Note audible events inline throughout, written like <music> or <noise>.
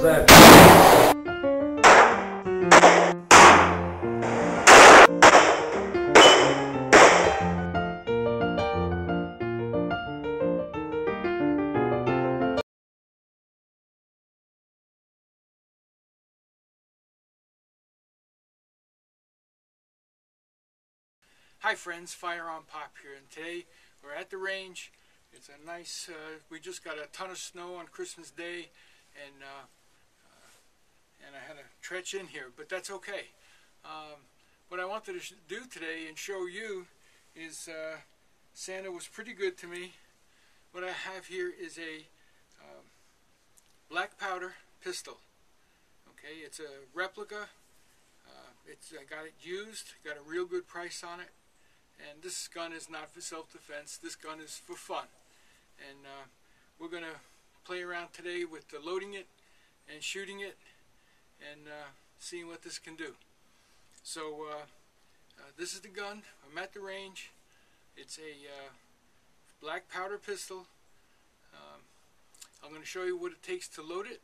Hi friends, FirearmPop here, and today we're at the range. It's a nice, uh, we just got a ton of snow on Christmas Day, and uh, and I had to trench in here, but that's okay. Um, what I wanted to do today and show you is uh, Santa was pretty good to me. What I have here is a um, black powder pistol. Okay, it's a replica. Uh, it's I got it used, got a real good price on it. And this gun is not for self-defense. This gun is for fun. And uh, we're going to play around today with the loading it and shooting it and uh, seeing what this can do. So uh, uh this is the gun. I'm at the range. It's a uh, black powder pistol. Um, I'm going to show you what it takes to load it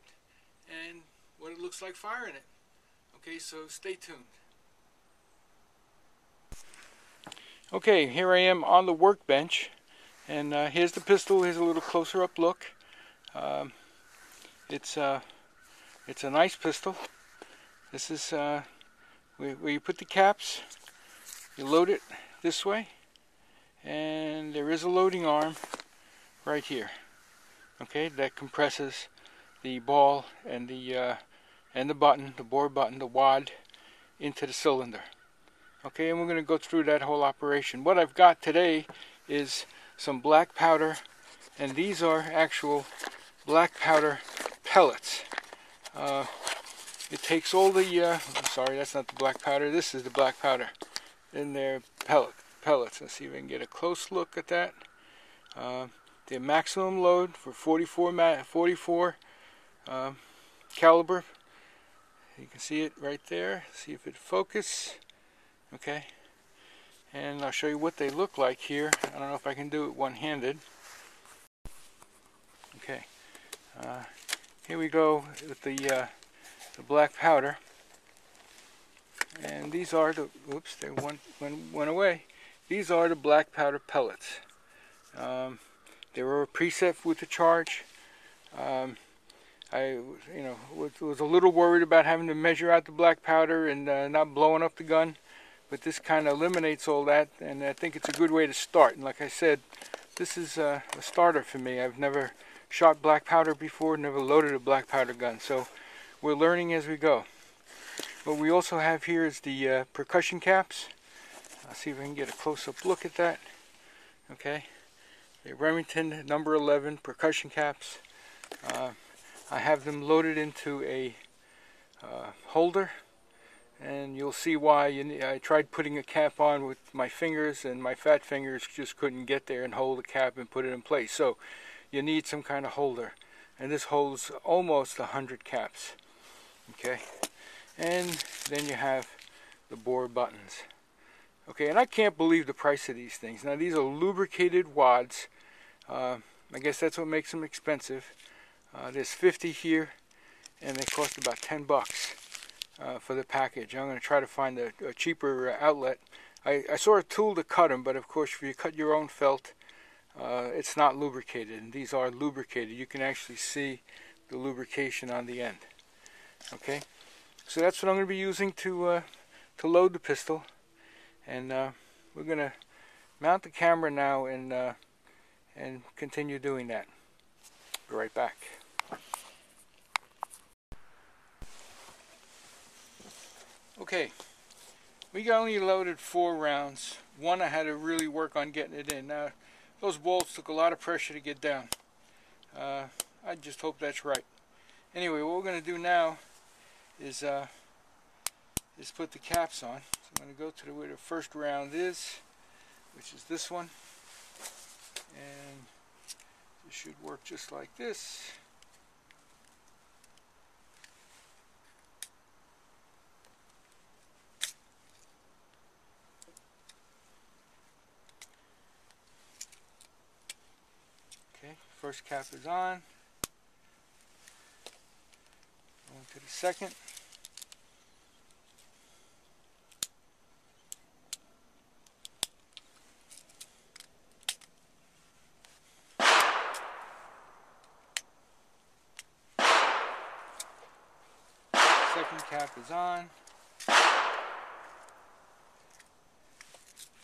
and what it looks like firing it. Okay, so stay tuned. Okay, here I am on the workbench, and uh, here's the pistol. Here's a little closer up look. Um, it's uh, it's a nice pistol. This is uh, where, you put the caps. You load it this way, and there is a loading arm right here. Okay, that compresses the ball and the uh, and the button, the bore button, the wad into the cylinder. Okay, and we're going to go through that whole operation. What I've got today is some black powder, and these are actual black powder pellets. Uh, it takes all the, uh, I'm sorry, that's not the black powder, this is the black powder in their pellet, pellets. Let's see if I can get a close look at that. Uh, the maximum load for 44, 44 uh, caliber. You can see it right there. See if it focus okay and I'll show you what they look like here I don't know if I can do it one-handed okay uh, here we go with the uh, the black powder. And these are the oops they went, went, went away. These are the black powder pellets. Um, they were a preset with the charge. Um, I, you know, was, was, a little worried about having to measure out the black powder and uh, not blowing up the gun but this kind of eliminates all that and I think it's a good way to start. And like I said this is a starter for me. I've never shot black powder before never loaded a black powder gun. So we're learning as we go. What we also have here is the uh, percussion caps. I'll see if I can get a close-up look at that. Okay. The Remington number 11 percussion caps. Uh, I have them loaded into a uh, holder and you'll see why. I tried putting a cap on with my fingers and my fat fingers just couldn't get there and hold the cap and put it in place. So you need some kind of holder. And this holds almost a hundred caps okay? And then you have the bore buttons. Okay and I can't believe the price of these things. Now these are lubricated wads. Uh, I guess that's what makes them expensive. Uh, there's 50 here and they cost about 10 bucks uh, for the package. I'm going to try to find a, a cheaper outlet. I, I, saw a tool to cut them, but of course if you cut your own felt, uh, it's not lubricated. And these are lubricated. You can actually see the lubrication on the end. Okay, so that's what I'm going to be using to uh, to load the pistol. And uh, we're going to mount the camera now and uh, and continue doing that. Be right back. Okay, we only loaded four rounds. One I had to really work on getting it in. Now, those bolts took a lot of pressure to get down. Uh, I just hope that's right. Anyway, what we're going to do now is uh, is put the caps on. So I'm going to go to the, where the first round is, which is this one. And it should work just like this. First cap is on. Going to the second. Second cap is on.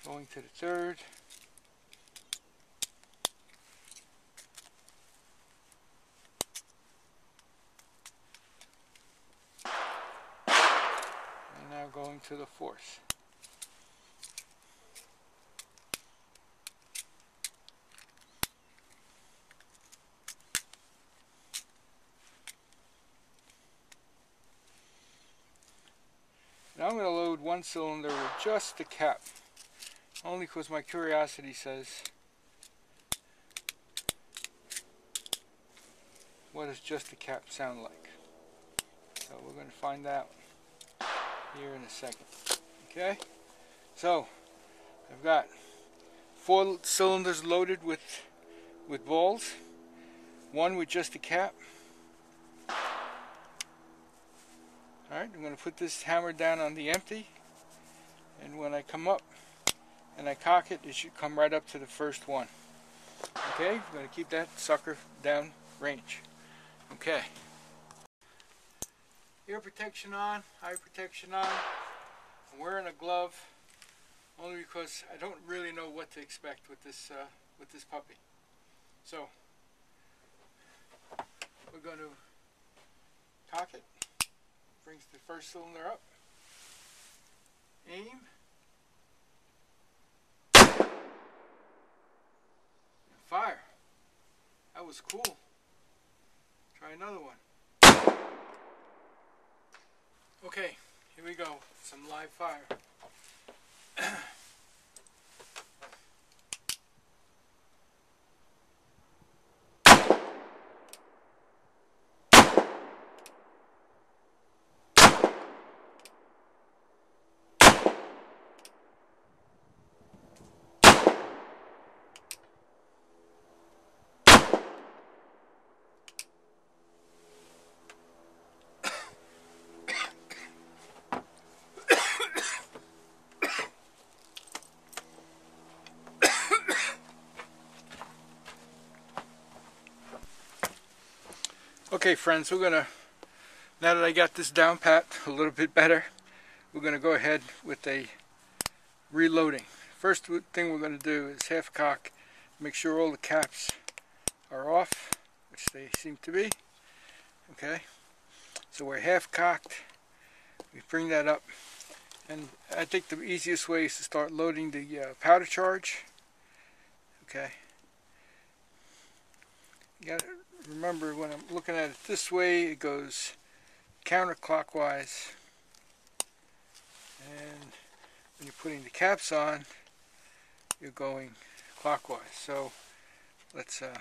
Going to the third. To the fourth. Now I'm going to load one cylinder with just the cap. Only because my curiosity says, what does just the cap sound like? So we're going to find out here in a second. Okay? So, I've got four cylinders loaded with, with balls. One with just a cap. Alright, I'm going to put this hammer down on the empty. And when I come up and I cock it, it should come right up to the first one. Okay, I'm going to keep that sucker down range. Okay. Ear protection on, eye protection on. I'm wearing a glove only because I don't really know what to expect with this uh, with this puppy. So we're going to cock it brings the first cylinder up. Aim. Fire. That was cool. Try another one. Okay, here we go. Some live fire. <clears throat> Okay friends, we're gonna, now that I got this down pat <laughs> a little bit better, we're gonna go ahead with a reloading. First thing we're gonna do is half cock, make sure all the caps are off, which they seem to be. Okay, so we're half cocked, we bring that up, and I think the easiest way is to start loading the uh, powder charge. Okay. You got remember when I'm looking at it this way, it goes counterclockwise. And when you're putting the caps on, you're going clockwise. So let's uh,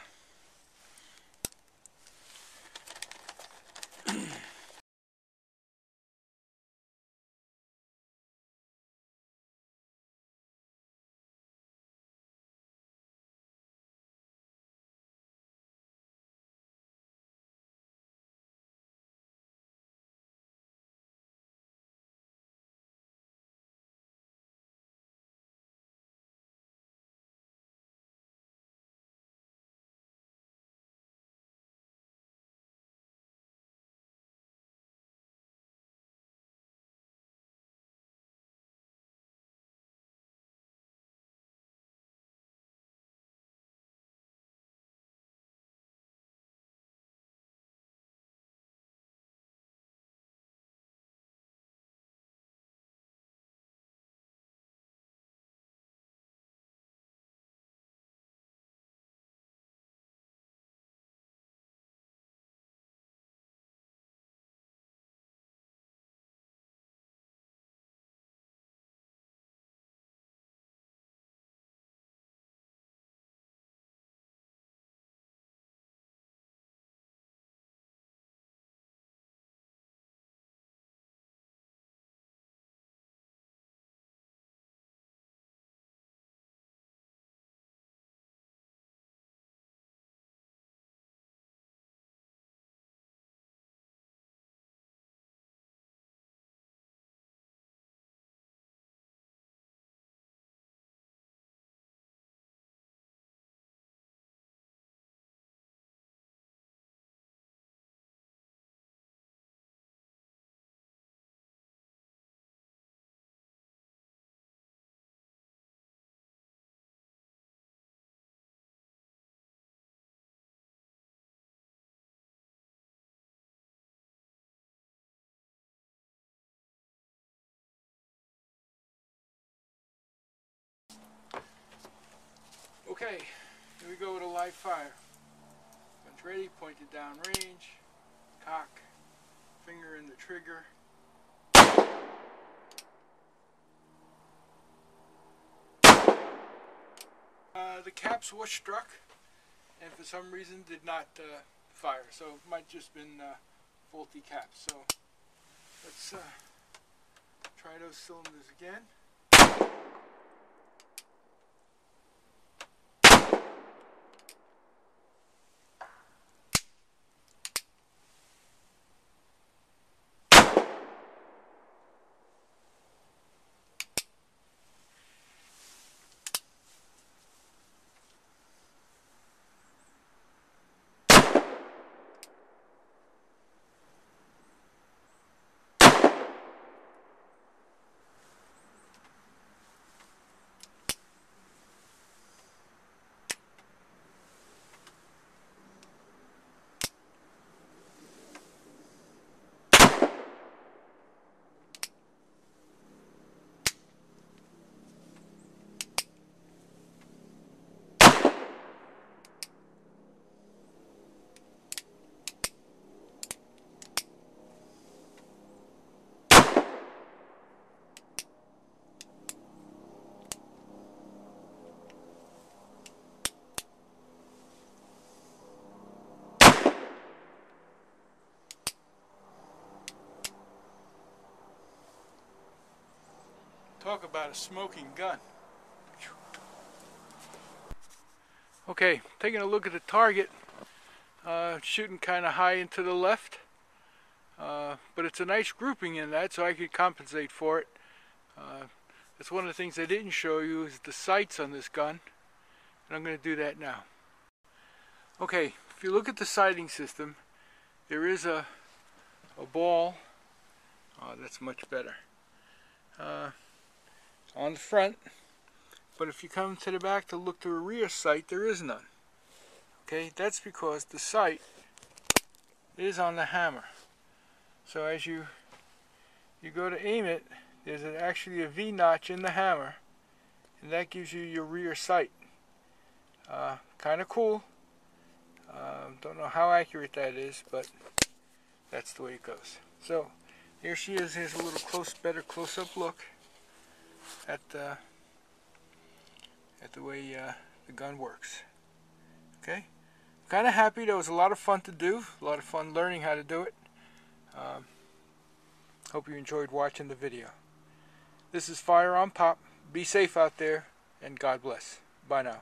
Okay, here we go with a live fire. Gun's ready, pointed down range, cock, finger in the trigger. Uh, the caps were struck and for some reason did not uh, fire, so it might just been uh, faulty caps. So let's uh, try those cylinders again. Talk about a smoking gun. Okay, taking a look at the target. Uh, shooting kind of high into the left. Uh, but it's a nice grouping in that, so I could compensate for it. Uh, that's one of the things I didn't show you is the sights on this gun. And I'm going to do that now. Okay, if you look at the sighting system, there is a, a ball. Oh, that's much better. Uh, on the front. But if you come to the back to look to a rear sight, there is none. Okay, that's because the sight is on the hammer. So as you you go to aim it, there's actually a V notch in the hammer, and that gives you your rear sight. Uh, kind of cool. Uh, don't know how accurate that is, but that's the way it goes. So here she is. Here's a little close, better close-up look at the at the way uh, the gun works. Okay, kind of happy. That was a lot of fun to do. A lot of fun learning how to do it. Um, hope you enjoyed watching the video. This is FirearmPop. Be safe out there, and God bless. Bye now.